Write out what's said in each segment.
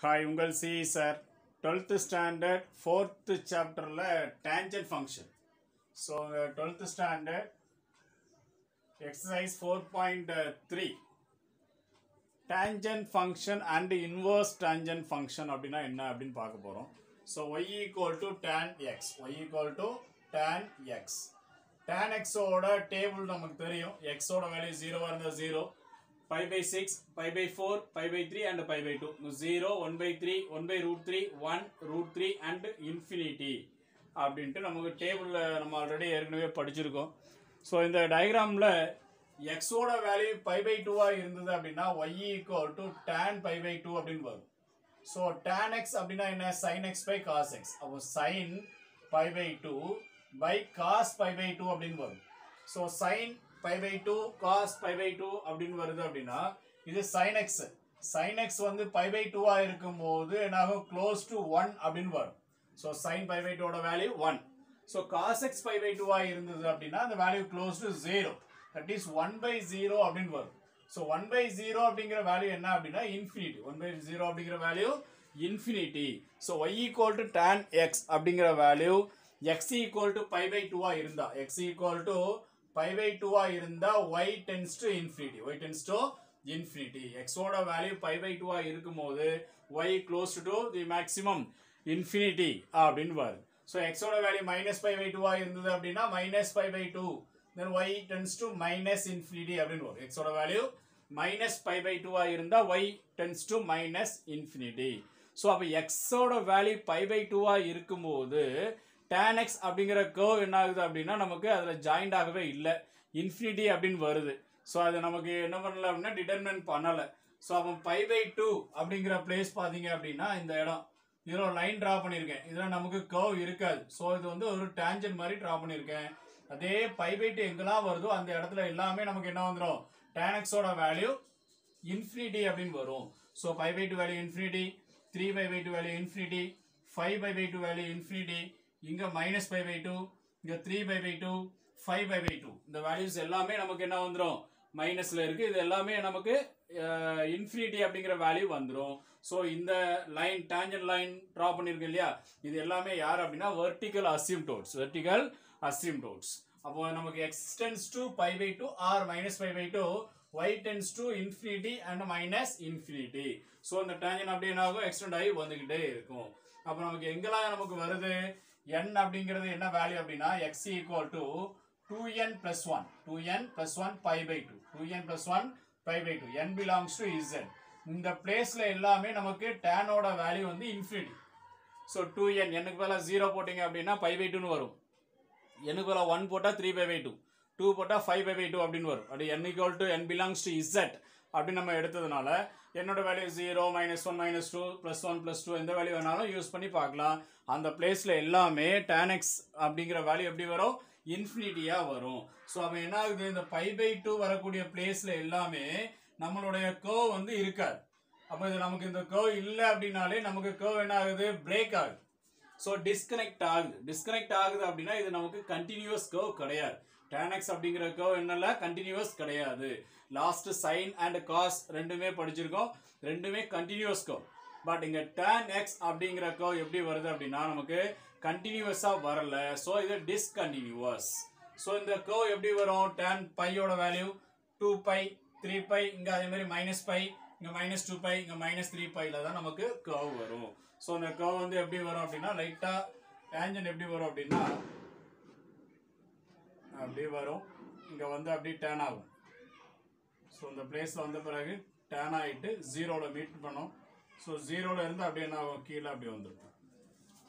Hi உங்கள் C sir twelfth standard fourth சாப்டரில் tangent function so twelfth standard exercise four point three tangent function and inverse tangent function அப்படின்னா என்ன அப்படின்னு பார்க்க போகிறோம் so y equal to tan x y equal to tan x tan எக்ஸோட table நமக்கு தெரியும். எக்ஸோட வேல்யூ ஜீரோவாக இருந்தால் zero five by six five by four five by three and five by two zero one by three one by root three one root three and infinity அப்படின்ட்டு நமக்கு டேபிளில் நம்ம ஆல்ரெடி ஏற்கனவே படிச்சிருக்கோம். ஸோ இந்த டயக்ராமில் எக்ஸோட வேல்யூ ஃபைவ் பை டூவாக இருந்தது அப்படின்னா y equal to tan five by two அப்படின்னு வரும். ஸோ டேன் எக்ஸ் அப்படின்னா என்ன? Sine x by cos x அப்போ sine five by two by cos five by two அப்படின்னு வரும். So sine five by two cos pi by two அப்படின்னு வருது அப்படின்னா இது சைன் எக்ஸ் சைன் எக்ஸ் வந்து ஃபைவ் பை டூவாக இருக்கும் போது என்னாகும்? க்ளோஸ் டு ஒன் அப்படின்னு வரும். ஸோ சைன் பை பை டூவோட value one so cos x five by டூவாக இருந்தது அப்படின்னா அந்த value close to zero that is one by zero அப்படின்னு வரும். ஸோ ஒன் பை ஜீரோ அப்படிங்கிற வேல்யூ என்ன அப்படின்னா இன்ஃபினிட்டி ஒன் பை ஜீரோ அப்படிங்கிற value infinity so y equal to tan x அப்படிங்கிற value x equal to five by டூவாக இருந்தால் x equal to five by டூவாக இருந்தால் y tends to infinity y tends to infinity எக்ஸோட value five by டூவாக இருக்கும்போது y close to the maximum infinity அப்படின்னு வருது ஸோ எக்ஸோட வேல்யூ மைனஸ் ஃபைவ் பை டூவாக இருந்தது அப்படின்னா minus five by two then y tends to minus infinity அப்படின்னு வரும். எக்ஸோட வேல்யூ மைனஸ் ஃபைவ் பை டூவாக இருந்தால் y tends to minus infinity so அப்போ எக்ஸோட வேல்யூ ஃபைவ் பை டூவாக இருக்கும்போது tan அப்படிங்கிற கர்வ் என்ன ஆகுது அப்படின்னா நமக்கு அதில் ஜாயிண்ட் ஆகவே இல்லை. இன்ஃபினிட்டி அப்படின்னு வருது. ஸோ அது நமக்கு என்ன பண்ணல அப்படின்னா டிட்டர்மினன்ட் பண்ணலை. ஸோ அப்போ ஃபைவ் பை டூ அப்படிங்கிற பிளேஸ் பார்த்தீங்க அப்படின்னா இந்த இடம். இதில் ஒரு லைன் ட்ரா பண்ணியிருக்கேன். இதில் நமக்கு கர்வ் இருக்காது. ஸோ இது வந்து ஒரு டேஞ்சன் மாதிரி ட்ரா பண்ணியிருக்கேன். அதே ஃபைவ் பை டூ எங்கெல்லாம் வருதோ அந்த இடத்துல எல்லாமே நமக்கு என்ன வந்துடும் டேனக்ஸோட வேல்யூ இன்ஃபினிட்டி அப்படின்னு வரும். So five by two value infinity three pi by two value infinity five pi by two value infinity இங்கே மைனஸ் பை பை டூ இங்கே three pi by two five pi by two இந்த values எல்லாமே நமக்கு என்ன வந்துடும் மைனஸில் இருக்குது இது எல்லாமே நமக்கு இன்ஃபினிட்டி அப்படிங்கிற வேல்யூ வந்துடும் ஸோ இந்த லைன் டேஞ்சன் லைன் ட்ரா பண்ணியிருக்கு இல்லையா? இது எல்லாமே யார் அப்படின்னா வெர்டிக்கல் அசிம்டோட்ஸ் வெர்டிக்கல் அசிம்டோட்ஸ் அப்போ நமக்கு x tends to pi by two or minus five by two y tends to infinity and minus infinity so அந்த டேஞ்சன் அப்படியே என்ன ஆகும்? எக்ஸ்டெண்ட் ஆகி வந்துக்கிட்டே இருக்கும். அப்போ நமக்கு எங்கெல்லாம் நமக்கு வருது? N அப்படிங்கிறது என்ன வேல்யூ அப்படின்னா x equal to two n plus one two n plus one pi by two two n plus one pi by two n belongs to Z இந்த பிளேஸில் எல்லாமே நமக்கு டேனோட வேல்யூ வந்து இன்ஃபினிட்டி ஸோ டூ என் எனக்கு மேலே zero போட்டிங்க அப்படின்னா பை பை டூன்னு வரும். எனக்கு மேலே ஒன் போட்டால் three pi by two two போட்டால் ஃபைவ் பை பை டூ அப்படின்னு வரும். அப்படி n equal to n belongs to Z அப்படின்னு நம்ம எடுத்ததுனால என்னோட value zero minus one minus two plus one plus two எந்த வேல்யூ வேணாலும் யூஸ் பண்ணி பார்க்கலாம். அந்த பிளேஸில் எல்லாமே tan அப்படிங்கிற வேல்யூ எப்படி வரும்? இன்ஃபினிட்டியாக வரும். ஸோ அப்போ என்ன ஆகுது? இந்த பை பை டூ வரக்கூடிய பிளேஸில் எல்லாமே நம்மளுடைய கோ வந்து இருக்காது. அப்போ இது நமக்கு இந்த கோ இல்லை அப்படின்னாலே நமக்கு கோ என்ன ஆகுது? பிரேக் ஆகுது. ஸோ டிஸ்கனெக்ட் ஆகுது. டிஸ்கனெக்ட் ஆகுது அப்படின்னா இது நமக்கு கண்டினியூஸ் கோ கிடையாது. Tan x அப்படிங்கிற கர்வ் என்னல்ல கண்டினியூஸ் கிடையாது. லாஸ்ட் சைன் அண்ட் காஸ் ரெண்டுமே படிச்சிருக்கோம். ரெண்டுமே கண்டினியூஸ் கர்வ் பட் இங்க tan x அப்படிங்கிற கர்வ் எப்படி வருது அப்படின்னா நமக்கு கண்டினியூஸா வரல. ஸோ இது டிஸ்கண்டினியூவஸ் ஸோ இந்த கர்வ் எப்படி வரும்? Tan பையோட value two pi three pi இங்க அதே மாதிரி மைனஸ் பை இங்க மைனஸ் டூ பை இங்க மைனஸ் த்ரீ பைல தான் நமக்கு கர்வ் வரும். ஸோ இந்த கர்வ் வந்து எப்படி வரும் அப்படின்னா லைட்டா டேஞ்சன் எப்படி வரும் அப்படின்னா அப்படியே வரும். இங்கே வந்து அப்படியே டேன் ஆகும். ஸோ இந்த பிளேஸில் வந்த பிறகு டேன் ஆகிட்டு ஜீரோவில் மீட் பண்ணும். ஸோ ஜீரோவில் இருந்து அப்படியே என்ன ஆகும்? கீழே அப்படியே வந்துடும்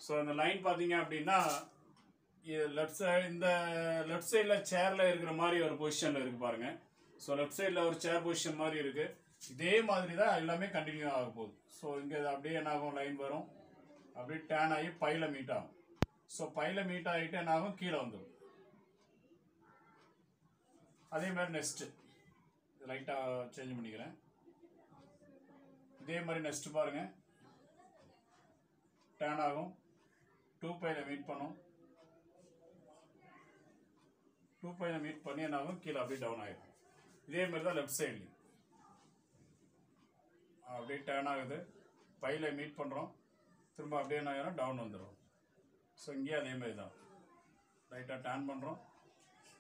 ஸோ இந்த லைன் பார்த்தீங்க அப்படின்னா லெஃப்ட் சைடு இந்த லெஃப்ட் சைடில் சேரில் இருக்கிற மாதிரி ஒரு பொசிஷனில் இருக்குது பாருங்கள் ஸோ லெஃப்ட் சைடில் ஒரு சேர் பொசிஷன் மாதிரி இருக்குது இதே மாதிரி தான் எல்லாமே கண்டினியூ ஆக போகுது. ஸோ இங்கே அப்படியே என்ன ஆகும்? லைன் வரும். அப்படியே டேன் ஆகி பையில் மீட் ஆகும். ஸோ பையில் மீட் ஆகிட்டு என்ன ஆகும்? கீழே வந்துடும் அதே மாதிரி நெக்ஸ்ட்டு லைட்டாக சேஞ்ச் பண்ணிக்கிறேன். இதே மாதிரி நெக்ஸ்ட்டு பாருங்க. டேன் ஆகும். டூ பையில் மீட் பண்ணும். டூ பையில் மீட் பண்ணி என்ன ஆகும்? கீழே அப்படியே டவுன் ஆகிடும் இதே மாதிரி தான் லெஃப்ட் சைட்லையும் அப்படியே டேர்ன் ஆகுது. பையில் மீட் பண்ணுறோம் திரும்ப அப்படியே என்ன ஆயிரும்? டவுன் வந்துடும் ஸோ இங்கேயே அதே மாதிரி தான். லைட்டாக டேன் பண்ணுறோம்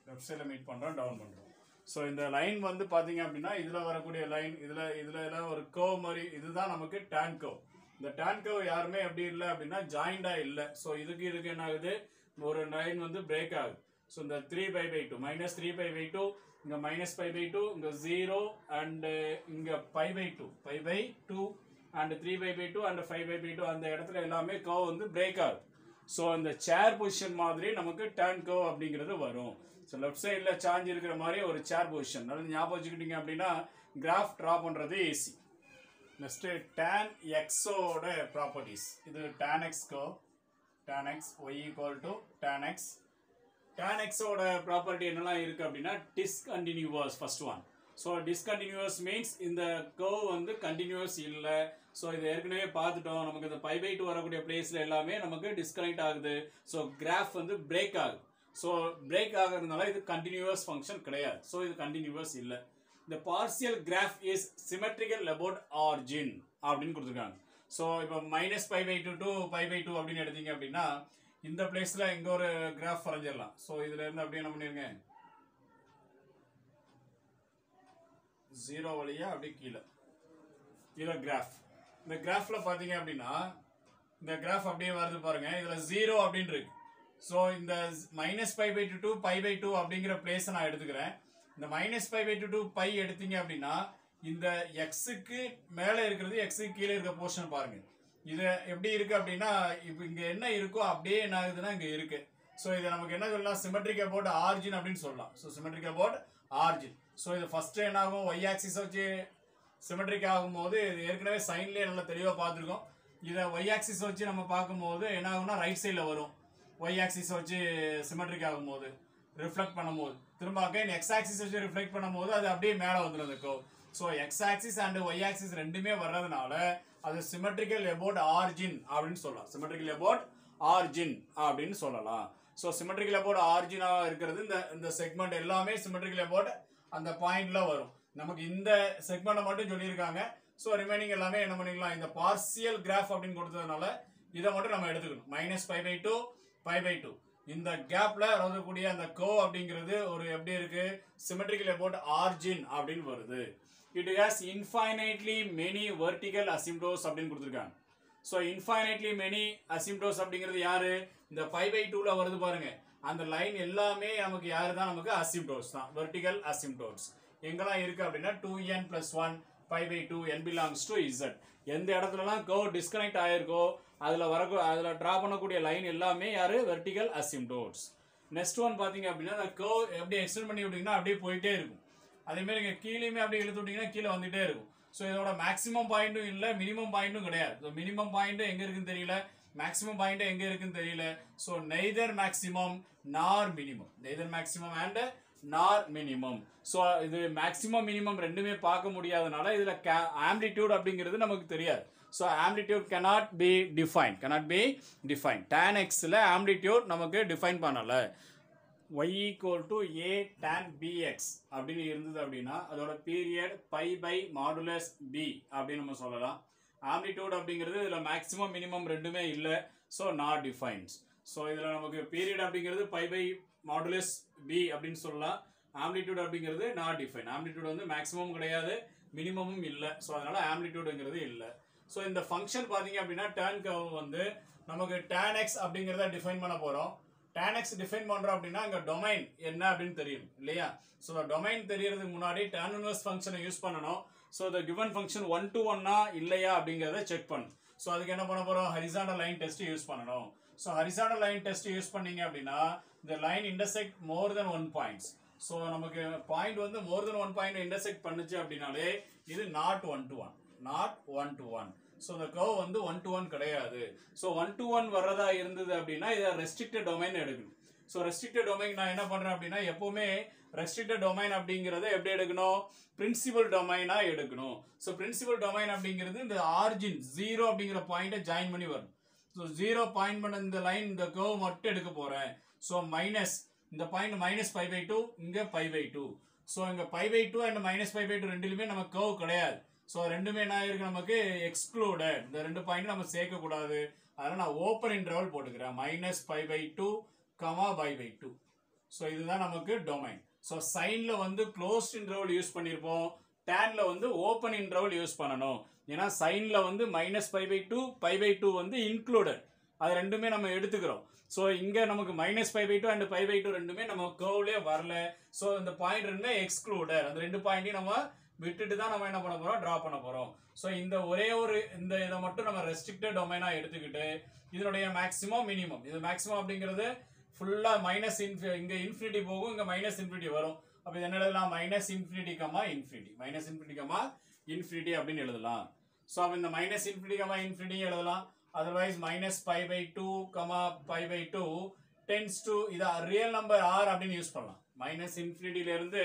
லெஃப்ட் சைடில் மீட் பண்ணுறோம் டவுன் பண்ணுறோம் ஸோ இந்த லைன் வந்து பார்த்தீங்க அப்படின்னா இதில் வரக்கூடிய லைன் இதில் இதில் எல்லாம் ஒரு கர்வ் மாதிரி இதுதான் நமக்கு டேன் கர்வ் இந்த டேன் கர்வ் யாருமே எப்படி இல்லை அப்படின்னா ஜாயிண்டாக இல்லை. ஸோ இதுக்கு இதுக்கு என்ன ஆகுது? ஒரு லைன் வந்து பிரேக் ஆகுது. ஸோ இந்த three pi by two minus three pi by two இங்கே மைனஸ் பை பை டூ இங்கே ஜீரோ அண்டு இங்கே pi by two pi by two and three pi by two and five pi by two அந்த இடத்துல எல்லாமே curve வந்து break ஆகுது. So அந்த சேர் position மாதிரி நமக்கு டேன் கர்வ் அப்படிங்கிறது வரும். ஸோ லெஃப்ட் சைடில் சாஞ்சி இருக்கிற மாதிரி ஒரு சேர் பொசிஷன் நல்லா ஞாபகம் வச்சுக்கிட்டீங்க அப்படின்னா கிராஃப் ட்ரா பண்ணுறது ஈஸி நெக்ஸ்ட்டு டேன் எக்ஸோட ப்ராப்பர்ட்டிஸ் இது tan x curve tan x y equal to tan x. Tan x property என்னெல்லாம் இருக்குது அப்படின்னா discontinuous first one so discontinuous means இந்த கர்வ் வந்து கண்டினியூவஸ் இல்லை. ஸோ இது ஏற்கனவே பார்த்துட்டோம். நமக்கு இந்த பை பை டூ வரக்கூடிய பிளேஸில் எல்லாமே நமக்கு டிஸ்கனெக்ட் ஆகுது. ஸோ கிராஃப் வந்து பிரேக் ஆகுது. ஸோ பிரேக் ஆகிறதுனால இது கண்டினியூவஸ் ஃபங்க்ஷன் கிடையாது. ஸோ இது கண்டினியூவஸ் இல்லை. இந்த partial graph is symmetrical about origin அப்படின்னு கொடுத்துருக்காங்க. ஸோ இப்போ minus pi by two to pi by two அப்படின்னு எடுத்தீங்க அப்படின்னா இந்த பிளேஸில் இங்கே ஒரு கிராஃப் வரைஞ்சிடலாம். ஸோ இதுல இருந்து அப்படியே என்ன பண்ணிருங்க? ஜீரோ வழியா அப்படியே கீழே. இதில் கிராஃப் இந்த கிராஃப்ல பார்த்தீங்க அப்படின்னா இந்த கிராஃப் அப்படியே வருது பாருங்க. இதில் ஜீரோ அப்படின்னு இருக்கு. ஸோ இந்த minus pi by to two pi by two அப்படிங்கிற பிளேஸை நான் எடுத்துக்கிறேன். இந்த minus pi by to two pi எடுத்தீங்க அப்படின்னா இந்த எக்ஸுக்கு மேலே இருக்கிறது எக்ஸுக்கு கீழே இருக்க போர்ஷன் பாருங்க. இது எப்படி இருக்கு அப்படின்னா இப்போ இங்க என்ன இருக்கோ அப்படியே என்ன ஆகுதுன்னா இங்க இருக்கு. ஸோ இதை நமக்கு என்ன சொல்லலாம்? சிமெட்ரிக் அபவுட் ஆர்ஜின் அப்படின்னு சொல்லலாம். So symmetric about origin so இது ஃபஸ்ட்டு என்ன ஆகும் ஒய் ஆக்சிஸ் வச்சு சிமெட்ரிக் ஆகும்போது இது ஏற்கனவே சைன்லேயே நல்லா தெளிவாக பார்த்துருக்கோம். இதை ஒய் ஆக்சிஸ் வச்சு நம்ம பார்க்கும்போது என்ன ஆகும்னா ரைட் சைடில் வரும். ஒய் ஆக்சிஸ் வச்சு சிமெட்ரிக் ஆகும்போது ரிஃப்ளெக்ட் பண்ணும்போது திரும்ப அகைன் எக்ஸ் ஆக்சிஸ் வச்சு ரிஃப்ளெக்ட் பண்ணும்போது அது அப்படியே மேலே வந்துடும் அந்த curve. So x axis and y axis ரெண்டுமே வர்றதுனால அது சிமெட்ரிக்கல் எபோட் ஆர்ஜின் அப்படின்னு சொல்லலாம். சிமெட்ரிக்கல் எபோட் ஆர்ஜின் அப்படின்னு சொல்லலாம். ஸோ சிமெட்ரிக்கல் எபோட் ஆர்ஜினாக இருக்கிறது இந்த இந்த செக்மெண்ட் எல்லாமே சிமெட்ரிக்கல் எபோட் அந்த பாயிண்ட்ல வரும். நமக்கு இந்த செக்மெண்ட்டை மட்டும் சொல்லியிருக்காங்க. ஸோ ரிமைனிங் எல்லாமே என்ன பண்ணிக்கலாம் இந்த பார்சியல் கிராஃப் அப்படின்னு கொடுத்ததுனால இதை மட்டும் நம்ம எடுத்துக்கணும். Minus five by two five by two இந்த கேப்ல வரக்கூடிய அந்த கோ அப்படிங்கிறது ஒரு எப்படி இருக்கு? சிமெட்ரிக்கல் அபவுட் ஆர்ஜின் அப்படின்னு வருது. It has infinitely many vertical asymptotes அப்படின்னு கொடுத்துருக்காங்க. ஸோ இன்ஃபைனைட்லி மெனி அசிம்டோஸ் அப்படிங்கிறது யாரு? இந்த ஃபைவ் பை டூவில் வருது பாருங்க. அந்த லைன் எல்லாமே நமக்கு யாரு தான்? நமக்கு அசிம்டோஸ் தான். வெர்டிகல் அசிம்டோஸ் எங்கெல்லாம் இருக்கு அப்படின்னா two n plus one five by two n belongs to Z எந்த இடத்துலலாம் கோ டிஸ்கனெக்ட் ஆயிருக்கோ அதில் வர அதில் ட்ரா பண்ணக்கூடிய லைன் எல்லாமே யாரு? வெர்டிகல் அசிம்டோட்ஸ் நெக்ஸ்ட் ஒன் பார்த்தீங்க அப்படின்னா அந்த கோ எப்படி எக்ஸ்டெண்ட் பண்ணி விட்டீங்கன்னா அப்படியே போயிட்டே இருக்கும். அதேமாதிரி நீங்கள் கீழேயுமே அப்படியே இழுத்து விட்டீங்கன்னா கீழே வந்துட்டே இருக்கும். ஸோ இதோட மேக்ஸிமம் பாயிண்ட்டும் இல்லை மினிமம் பாயிண்ட்டும் கிடையாது. ஸோ மினிமம் பாயிண்ட்டும் எங்கே இருக்குன்னு தெரியல. மேக்ஸிமம் பாயிண்ட் எங்கே இருக்குன்னு தெரியல. So neither maximum nor minimum neither maximum and nor minimum so இது மேக்ஸிமம் மினிமம் ரெண்டுமே பார்க்க முடியாதனால இதில் ஆம்பிளிடியூட் அப்படிங்கிறது நமக்கு தெரியாது. So amplitude cannot be define cannot be define tan எக்ஸில் ஆம்பிளிடியூட் நமக்கு டிஃபைன் பண்ணலை. Y equal to a tan b x அப்படின்னு இருந்தது அப்படின்னா அதோட period pi by modulus b அப்படின்னு நம்ம சொல்லலாம். ஆம்பிளிடியூட் அப்படிங்கிறது இதில் மேக்ஸிமம் மினிமம் ரெண்டுமே இல்லை. ஸோ நாட் டிஃபைன்ஸ் ஸோ இதில் நமக்கு பீரியட் அப்படிங்கிறது பை பை மாடுலஸ் பி அப்படின்னு சொல்லலாம். ஆம்பிளிடியூட் அப்படிங்கிறது நாட் டிஃபைன் ஆம்பிளிடியூட் வந்து மேக்ஸிமம் கிடையாது மினிமமும் இல்லை. ஸோ அதனால் ஆம்பிளிடியூடுங்கிறது இல்லை. ஸோ இந்த ஃபங்க்ஷன் பார்த்தீங்க அப்படின்னா டேன் கர்வ் வந்து நமக்கு டேன் எக்ஸ் அப்படிங்கிறத டிஃபைன் பண்ண போகிறோம் டேன் எக்ஸ் டிஃபைன் பண்ணுறோம் அப்படின்னா அங்கே டொமைன் என்ன அப்படின்னு தெரியும் இல்லையா? ஸோ டொமைன் தெரியறதுக்கு முன்னாடி டேன் இன்வெர்ஸ் ஃபங்க்ஷனை யூஸ் பண்ணணும். So the given function one to ஒன்னா இல்லையா அப்படிங்கிறத செக் பண்ணும் ஸோ அதுக்கு என்ன பண்ண போகிறோம் ஹரிசாண்டல் லைன் டெஸ்ட் யூஸ் பண்ணணும். So horizontal line test use பண்ணீங்க அப்படின்னா இந்த line intersect more than one points so நமக்கு பாயிண்ட் வந்து more than one point intersect பண்ணுச்சு அப்படின்னாலே இது not one to one not one to one so இந்த கர்வ் வந்து ஒன் டு ஒன் கிடையாது. ஸோ ஒன் டு ஒன் வர்றதா இருந்தது அப்படின்னா இதை ரெஸ்ட்ரிக்டட் டொமைன் எடுக்கணும். ஸோ ரெஸ்ட்ரிக்டட் டொமைன் நான் என்ன பண்ணுறேன் அப்படின்னா எப்பவுமே ரெஸ்ட்ரிக்டட் டொமைன் அப்படிங்கிறத எப்படி எடுக்கணும்? பிரின்சிபல் டொமைனாக எடுக்கணும். ஸோ பிரின்சிபல் டொமைன் அப்படிங்கிறது இந்த ஆர்ஜின் ஜீரோ அப்படிங்கிற பாயிண்ட்டை ஜாயின் பண்ணி வரும் ஸோ ஜீரோ பாயிண்ட் பண்ண இந்த லைன் இந்த கர்வ் மட்டும் எடுக்க போகிறேன் ஸோ மைனஸ் இந்த point minus five by two இங்கே ஃபைவ் பை டூ ஸோ இங்கே five by two and minus five by two ரெண்டுலையுமே நம்ம கர்வ் கிடையாது. ஸோ ரெண்டுமே என்ன ஆயிருக்கு நமக்கு? எக்ஸ்க்ளூடட் இந்த ரெண்டு பாயிண்ட் நம்ம சேர்க்கக்கூடாது. அதனால் நான் ஓப்பன் இன்டர்வல் போட்டுக்கிறேன். Minus five by two comma pi by two so இதுதான் நமக்கு டொமைன் ஸோ சைனில் வந்து க்ளோஸ்ட் இன்டர்வல் யூஸ் பண்ணியிருப்போம் டேன்ல வந்து ஓப்பன் இன்டர்வல் யூஸ் பண்ணணும். ஏன்னா சைனில் வந்து minus five by two five by two வந்து இன்க்ளூடட் அது ரெண்டுமே நம்ம எடுத்துக்கிறோம். ஸோ இங்கே நமக்கு minus five by two and five by two ரெண்டுமே நம்ம கர்வ்லேயே வரல. ஸோ இந்த பாயிண்ட் ரெண்டுமே எக்ஸ்க்ளூடட் அந்த ரெண்டு பாயிண்ட்டையும் நம்ம விட்டுட்டு தான் நம்ம என்ன பண்ண போகிறோம் ட்ரா பண்ண போகிறோம் ஸோ இந்த ஒரே ஒரு இந்த இதை மட்டும் நம்ம ரெஸ்ட்ரிக்டட் டொமைனாக எடுத்துக்கிட்டு இதனுடைய மேக்ஸிமம் மினிமம் இது மேக்ஸிமம் அப்படிங்கிறது ஃபுல்லாக மைனஸ் இன்ஃபி இங்கே இன்ஃபினிட்டி போகும் இங்கே மைனஸ் இன்ஃபினிட்டி வரும். அப்போ இது என்ன எழுதலாம்? Minus infinity comma infinity minus infinity comma infinity அப்படின்னு எழுதலாம். ஸோ அப்போ இந்த மைனஸ் இன்ஃபினிட்டி கமா இன்ஃபினிட்டி எழுதலாம். Otherwise minus five by two comma five by two tends to இதை ரியல் நம்பர் ஆர் அப்படின்னு யூஸ் பண்ணலாம். மைனஸ் இன்ஃபினிட்டிலேருந்து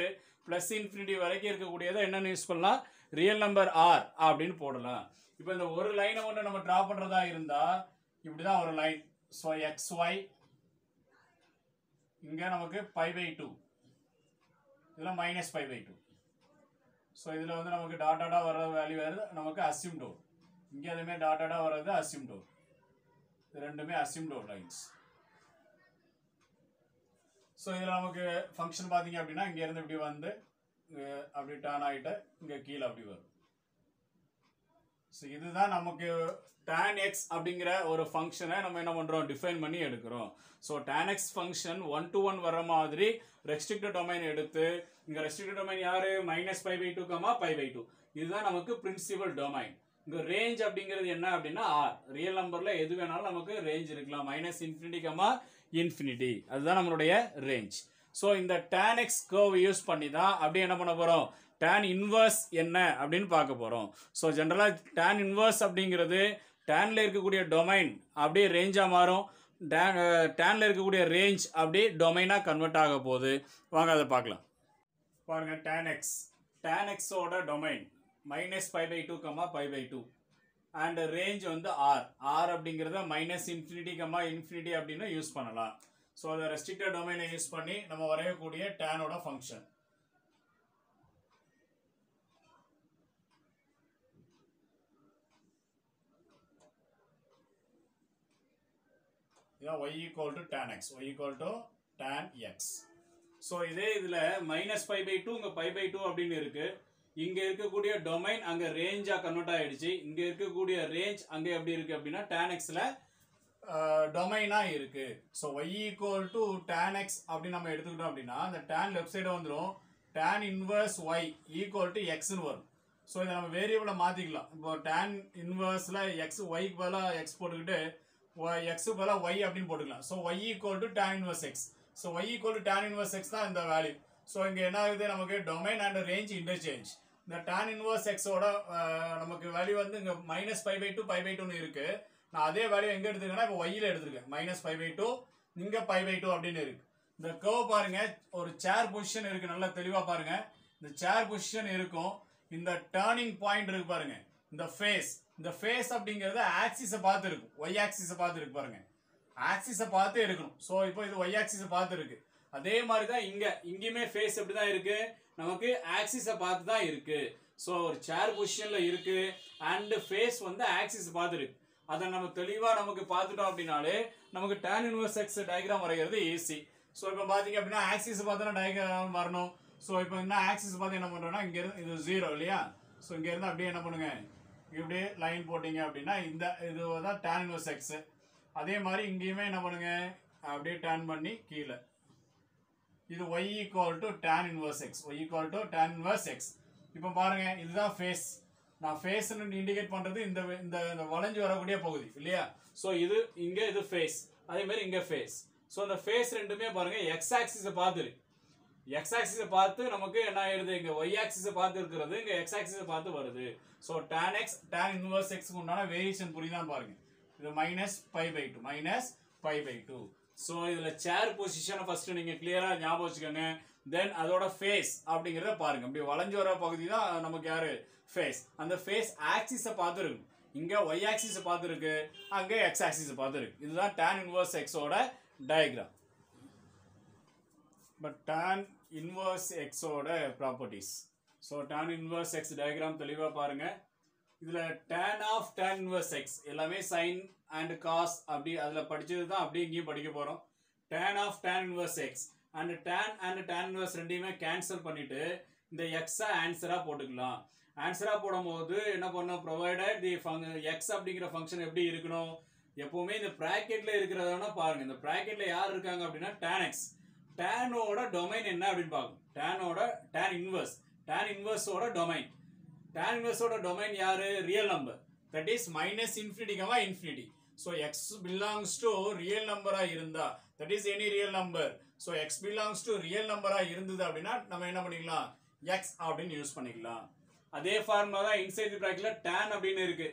ப்ளஸ் இன்ஃபினிட்டி வரைக்கும் இருக்கக்கூடியதை என்னென்னு யூஸ் பண்ணலாம்? ரியல் நம்பர் ஆர் அப்படின்னு போடலாம். இப்போ இந்த ஒரு லைனை ஒன்று நம்ம ட்ரா பண்ணுறதா இருந்தால் இப்படி தான் ஒரு லைன் ஸோ எக்ஸ் ஒய் இங்கே நமக்கு ஃபைவ் பை டூ இதில் minus five by two so இதில் வந்து நமக்கு டாட்டாடாக வர்ற வர வேல்யூ வருது நமக்கு அசியூம் டோர் இங்கே அதுமாரி டாட்டாடாக வர்றது அசியூம் டோர் இது ரெண்டுமே அசியூம் டோர் லைன்ஸ் ஸோ இதில் நமக்கு ஃபங்க்ஷன் பார்த்தீங்க அப்படின்னா இங்கேருந்து இப்படி வந்து அப்படி டர்ன் ஆகிட்டு இங்கே கீழே அப்படி வரும். ஸோ இதுதான் நமக்கு tan x அப்படிங்கிற ஒரு ஃபங்க்ஷனை நம்ம என்ன பண்ணுறோம் டிஃபைன் பண்ணி எடுக்கிறோம். So tan x function one to one வர மாதிரி ரெஸ்ட்ரிக்டட் டொமைன் எடுத்து இங்கே ரெஸ்ட்ரிக்டட் டொமைன் யார்? Minus five by two comma five by two இதுதான் நமக்கு பிரின்சிபல் டொமைன் இங்கே ரேஞ்ச் அப்படிங்கிறது என்ன அப்படின்னா ஆர் ரியல் நம்பரில் எது வேணாலும் நமக்கு ரேஞ்ச் இருக்கலாம். மைனஸ் இன்ஃபினிட்டி கமா இன்ஃபினிட்டி அதுதான் நம்மளுடைய ரேஞ்ச் ஸோ இந்த tan x கர்வ் யூஸ் பண்ணி தான் அப்படியே என்ன பண்ண போகிறோம் tan இன்வர்ஸ் என்ன அப்படின்னு பார்க்க போகிறோம் ஸோ ஜென்ரலாக tan இன்வர்ஸ் அப்படிங்கிறது டேனில் இருக்கக்கூடிய டொமைன் அப்படியே ரேஞ்சாக மாறும். டேன் டேனில் இருக்கக்கூடிய ரேஞ்ச் அப்படியே டொமைனாக கன்வெர்ட் ஆக போகுது. வாங்க அதை பார்க்கலாம். பாருங்க tan x. tan x ஓட domain minus five by two comma five by two and range வந்து ஆர் ஆர் அப்படிங்கிறத மைனஸ் இன்ஃபினிட்டி கம்மா இன்ஃபினிட்டி அப்படின்னு யூஸ் பண்ணலாம். ஸோ அதை ரெஸ்ட்ரிக்டட் டொமைனை யூஸ் பண்ணி நம்ம வரையக்கூடிய டேனோட ஃபங்க்ஷன் இதான் y equal to tan x. Y equal to tan x. So இதே இதில் மைனஸ் ஃபைவ் பை டூ இங்கே ஃபைவ் பை டூ அப்படின்னு இருக்குது இங்கே இருக்கக்கூடிய டொமைன் அங்கே ரேஞ்சாக கன்வெர்ட் ஆயிடுச்சு. இங்கே இருக்கக்கூடிய ரேஞ்ச் அங்கே எப்படி இருக்கு அப்படின்னா டேனெக்ஸ்ல டொமைனா டொமைனாக இருக்கு. So y equal to tan x அப்படின்னு நம்ம எடுத்துக்கிட்டோம் அப்படின்னா அந்த டேன் லெஃப்ட் சைடு வந்துடும் tan inverse y equal to எக்ஸ்னு வரும். ஸோ இதை நம்ம வேரியபிளை மாற்றிக்கலாம் இப்போ டேன் இன்வர்ஸில் எக்ஸ் ஒய்க்கு பதிலாக எக்ஸ் போட்டுக்கிட்டு எக்ஸு பதிலாக ஒய் அப்படின்னு போட்டுக்கலாம். So y equal to tan inverse x so y equal to tan inverse x தான் இந்த வேல்யூ ஸோ இங்கே என்ன ஆகுது? நமக்கு டொமைன் அண்ட் ரேஞ்ச் இன்டர்சேஞ்ச் இந்த டேன் இன்வர்ஸ் எக்ஸோட நமக்கு வேல்யூ வந்து இங்கே minus five by two five by டூன்னு இருக்குது நான் அதே வேல்யூ எங்கே எடுத்துருக்கேன்னா இப்போ ஒய்யில் எடுத்துருக்கேன். மைனஸ் ஃபைவ் பை டூ இங்கே ஃபைவ் பை டூ அப்படின்னு இருக்குது இந்த கர்வ் பாருங்க ஒரு சேர் பொசிஷன் இருக்குது நல்லா தெளிவாக பாருங்கள் இந்த சேர் பொசிஷன் இருக்கும். இந்த டேர்னிங் பாயிண்ட் இருக்கு பாருங்க. இந்த ஃபேஸ் இந்த ஃபேஸ் அப்படிங்கிறத ஆக்சிஸை பார்த்து இருக்கும் ஒய் ஆக்சிஸை பார்த்து இருக்கு பாருங்க. ஆக்சிஸை பார்த்து எடுக்கணும் ஸோ இப்போ இது ஒய் ஆக்சிஸை பார்த்து இருக்கு அதே மாதிரி தான் இங்கே. இங்கேயுமே ஃபேஸ் எப்படி தான் இருக்குது நமக்கு ஆக்சிஸை பார்த்து தான் இருக்குது ஸோ ஒரு சேர் பொசிஷனில் இருக்குது அண்டு ஃபேஸ் வந்து ஆக்சிஸ் பார்த்து இருக்கு அதை நம்ம தெளிவாக நமக்கு பார்த்துட்டோம் அப்படின்னாலே நமக்கு டேன் இன்வர்ஸ் எக்ஸ் டயக்ராம் வரைகிறது ஈஸி ஸோ இப்போ பார்த்தீங்க அப்படின்னா ஆக்சிஸ் பார்த்தோன்னா டயக்ராம் வரணும். ஸோ இப்போ என்ன ஆக்சிஸ் பார்த்து என்ன பண்ணுறோம்னா இங்கே இருந்து இது ஜீரோ இல்லையா? ஸோ இங்கேருந்து அப்படியே என்ன பண்ணுங்க? இப்படியே லைன் போட்டிங்க அப்படின்னா இந்த இது தான் டேன் இன்வர்ஸ் எக்ஸு அதே மாதிரி இங்கேயுமே என்ன பண்ணுங்க? அப்படியே டேன் பண்ணி கீழே. இது y equal to tan inverse x y equal to tan inverse x இப்போ பாருங்க இதுதான் ஃபேஸ் நான் ஃபேஸ்னு இண்டிகேட் பண்ணுறது இந்த இந்த இந்த வளைஞ்சு வரக்கூடிய பகுதி இல்லையா? ஸோ இது இங்கே இது ஃபேஸ் அதே மாதிரி இங்க ஃபேஸ் ஸோ இந்த ஃபேஸ் ரெண்டுமே பாருங்கள் எக்ஸ் ஆக்சிஸை பார்த்துரு எக்ஸ் ஆக்சிஸை பார்த்து நமக்கு என்ன ஆயிடுது? இங்கே ஒய் ஆக்சிஸை பார்த்து இருக்கிறது இங்கே எக்ஸ் ஆக்சிஸை பார்த்து வருது. So tan x tan inverse எக்ஸ்க்கு உண்டான வேரியேஷன் புரியுதான் பாருங்க. இது minus five by two minus five by two so இதில் சேர் பொசிஷனை ஃபர்ஸ்ட் நீங்கள் கிளியராக ஞாபகம் வச்சுக்கோங்க. தென் அதோட ஃபேஸ் அப்படிங்கிறத பாருங்க. அப்படி வளைஞ்சு வர பகுதி தான் நமக்கு யாரு? ஃபேஸ் அந்த ஃபேஸ் ஆக்சிஸை பார்த்துருக்கு. இங்கே ஒய் ஆக்சிஸை பார்த்துருக்கு. அங்கே எக்ஸ் ஆக்சிஸை பார்த்துருக்கு. இதுதான் டேன் இன்வர்ஸ் எக்ஸோட டயக்ராம் பட் டேன் இன்வர்ஸ் எக்ஸோட properties so tan inverse X diagram தெளிவாக பாருங்க. இதில் tan of tan inverse X எல்லாமே சைன் அண்ட் காஸ் அப்படி அதில் படிச்சது தான் அப்படியே இங்கேயும் படிக்க போகிறோம் tan of tan inverse X and tan and tan inverse ரெண்டையுமே கேன்சல் பண்ணிட்டு இந்த எக்ஸை ஆன்சராக போட்டுக்கலாம். ஆன்சராக போடும்போது என்ன பண்ணோம்? ப்ரொவைடட் தி ஃபங் எக்ஸ் அப்படிங்கிற ஃபங்க்ஷன் எப்படி இருக்கணும்? எப்போவுமே இந்த ப்ராக்கெட்டில் இருக்கிறதா பாருங்கள் இந்த ப்ராக்கெட்டில் யார் இருக்காங்க அப்படின்னா டேன் எக்ஸ் டேனோட டொமைன் என்ன அப்படின்னு பார்க்கணும் டேனோட டேன் இன்வர்ஸ் டேன் இன்வர்ஸோட டொமைன் tan இன்வர்ஸோட டொமைன் யாரு? Real number that is minus infinity comma infinity so x belongs to real நம்பரா இருந்தா that is any real number so x belongs to real நம்பரா இருந்தது அப்படின்னா நம்ம என்ன பண்ணிக்கலாம்? எக்ஸ் அப்படின்னு யூஸ் பண்ணிக்கலாம். அதே ஃபார்முலா தான் இன்சைட் ப்ராக்கெட்ல tan அப்படின்னு இருக்கு.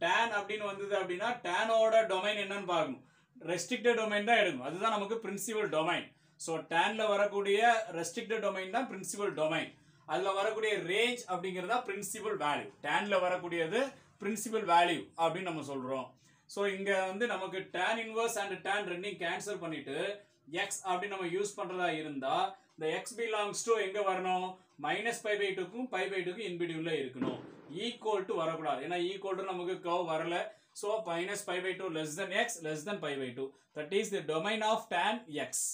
Tan அப்படின்னு வந்தது அப்படின்னா டேனோட டொமைன் என்னன்னு பார்க்கணும். ரெஸ்ட்ரிக்டட் டொமைன் தான் எடுக்கணும். அதுதான் நமக்கு பிரின்சிபல் டொமைன் ஸோ டேனில் வரக்கூடிய ரெஸ்ட்ரிக்டட் டொமைன் தான் பிரின்சிபல் டொமைன் அதில் வரக்கூடிய ரேஞ்ச் அப்படிங்கிறது தான் பிரின்சிபல் வேல்யூ டேன்ல வரக்கூடியது பிரின்சிபல் வேல்யூ அப்படின்னு நம்ம சொல்றோம். ஸோ இங்க வந்து நமக்கு டேன் இன்வர்ஸ் அண்ட் டேன் ரெண்டையும் கேன்சல் பண்ணிட்டு எக்ஸ் அப்படின்னு நம்ம யூஸ் பண்றதா இருந்தா இந்த எக்ஸ் பிலாங்ஸ் டு எங்க வரணும்? மைனஸ் பை பை டூக்கும் பை பை டூக்கும் இன்பிடியூல இருக்கணும். ஈக்குவல் டு வரக்கூடாது. ஏன்னா ஈக்குவல் டு நமக்கு கவ் வரல. So minus pi by two less than x less than pi by two that is the domain of tan x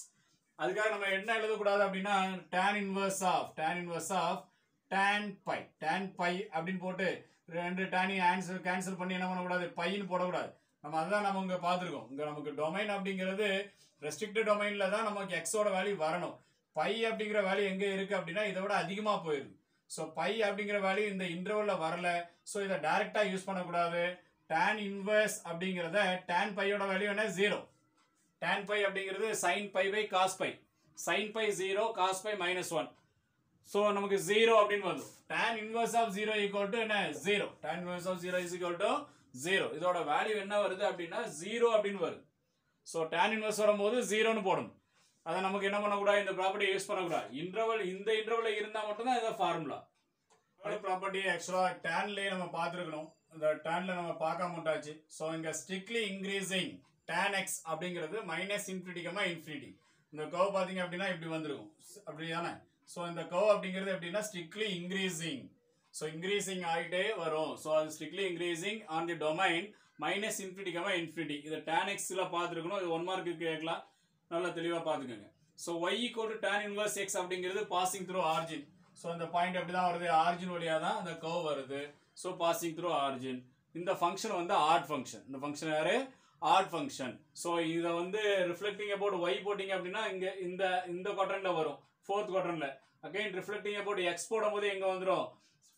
அதுக்காக நம்ம என்ன எழுதக்கூடாது அப்படின்னா tan inverse of tan inverse of tan pi tan pi அப்படின்னு போட்டு ரெண்டு டேனையும் answer cancel பண்ணி என்ன பண்ணக்கூடாது? பையன்னு போடக்கூடாது. நம்ம அதுதான் நம்ம இங்கே பார்த்துருக்கோம். இங்கே நமக்கு டொமைன் அப்படிங்கிறது ரெஸ்ட்ரிக்டட் டொமைனில் தான் நமக்கு எக்ஸோட வேல்யூ வரணும். பை அப்படிங்கிற வேல்யூ எங்கே இருக்குது அப்படின்னா இதை விட அதிகமாக போயிருது. ஸோ பை அப்படிங்கிற வேல்யூ இந்த இன்டர்வலில் வரல. ஸோ இதை டைரெக்டாக யூஸ் பண்ணக்கூடாது. டேன் இன்வர்ஸ் அப்படிங்கிறத டேன் பையோட வேல்யூ என்ன? ஜீரோ tan பை அப்படிங்கிறது sin pi by cos pi sin pi zero cos pi minus one so நமக்கு ஜீரோ அப்படின்னு வரும் tan inverse of zero equal to என்ன? Zero tan inverse of zero is equal to zero இதோட value என்ன வருது அப்படின்னா zero அப்படின்னு வருது. ஸோ tan இன்வர்ஸ் வரும்போது ஜீரோன்னு போடணும். அதை நமக்கு என்ன பண்ணக்கூடாது? இந்த ப்ராப்பர்ட்டி யூஸ் பண்ணக்கூடாது. இன்டர்வல் இந்த இன்டர்வல்ல இருந்தால் மட்டும்தான் இதை ஃபார்முலா அடுத்த ப்ராப்பர்ட்டி ஆக்சுவலாக டேன்லேயே நம்ம பார்த்துருக்கணும். இந்த டேன்ல நம்ம பார்க்க மாட்டாச்சு ஸோ இங்கே ஸ்ட்ரிக்ட்லி இன்க்ரீசிங் டேன் எக்ஸ் அப்படிங்கிறது மைனஸ் இன்ஃபினிட்டிக்கமா இன்ஃபினிட்டி இந்த கவ் பார்த்தீங்க அப்படின்னா இப்படி வந்திருக்கும். அப்படி தானே ஸோ இந்த கவ் அப்படிங்கிறது எப்படின்னா ஸ்ட்ரிக்ட்லி இன்க்ரீஸிங் ஸோ இன்க்ரீஸிங் ஆகிட்டே வரும். ஸோ அது strictly increasing on the domain minus இன்ஃபினிட்டிக்கமா infinity இதை டேன் எக்ஸில் பார்த்துருக்கணும். இது ஒன் மார்க்கு கேட்கலாம். நல்லா தெளிவாக பார்த்துக்கோங்க. So y equal to tan inverse x அப்படிங்கிறது பாசிங் த்ரூ ஆர்ஜின் ஸோ அந்த பாயிண்ட் அப்படி தான் வருது? ஆர்ஜின் வழியாக தான் அந்த கர்வ் வருது. ஸோ பாசிங் த்ரூ ஆர்ஜின் இந்த ஃபங்க்ஷன் வந்து ஆர்ட் ஃபங்க்ஷன் இந்த ஃபங்க்ஷன் யாரு? ஆட் ஃபங்க்ஷன் ஸோ இதை வந்து ரிஃப்ளெக்டிங் அபவுட் ஒய் போட்டிங்க அப்படின்னா இங்கே இந்த இந்த குவாட்ரண்ட்ல வரும். ஃபோர்த் குவாட்ரண்ட்ல அகைன் ரிஃப்ளெக்டிங் அபவுட் எக்ஸ் போடும்போது எங்கே வந்துடும்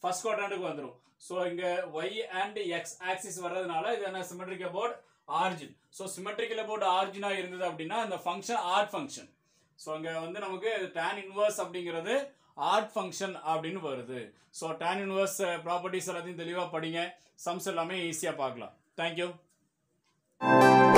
ஃபர்ஸ்ட் குவாட்ரண்ட்டுக்கு வந்துடும் ஸோ இங்கே ஒய் அண்ட் எக்ஸ் ஆக்சிஸ் வர்றதுனால இது என்ன symmetric about origin so symmetrical about ஆர்ஜினாக இருந்தது அப்படின்னா இந்த ஃபங்க்ஷன் ஆட் ஃபங்க்ஷன் ஸோ இங்கே வந்து நமக்கு டேன் இன்வர்ஸ் அப்படிங்கிறது ஆர்ட் ஃபங்க்ஷன் அப்படின்னு வருது. ஸோ டேன் இன்வர்ஸ் ப்ராப்பர்ட்டிஸ் எல்லாத்தையும் தெளிவாக படிங்க. சம்ஸ் எல்லாமே ஈஸியாக பார்க்கலாம். Thank you Música